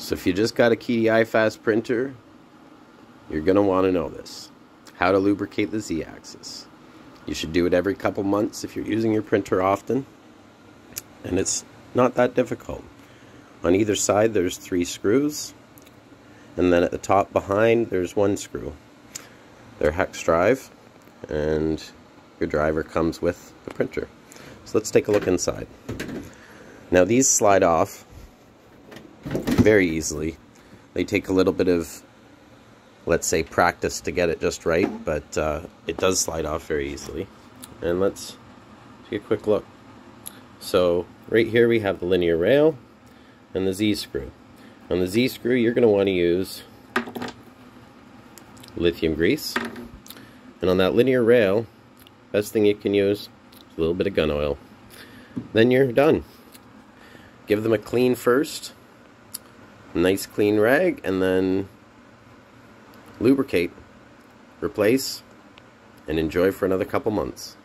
So if you just got a Qidi fast printer, you're going to want to know this. How to lubricate the Z-axis. You should do it every couple months if you're using your printer often. And it's not that difficult. On either side there's three screws. And then at the top behind there's one screw. They're hex drive. And your driver comes with the printer. So let's take a look inside. Now these slide off very easily. They take a little bit of, let's say, practice to get it just right, but uh, it does slide off very easily. And let's take a quick look. So right here we have the linear rail and the Z-screw. On the Z-screw you're going to want to use lithium grease. And on that linear rail, best thing you can use is a little bit of gun oil. Then you're done. Give them a clean first nice clean rag and then lubricate, replace, and enjoy for another couple months.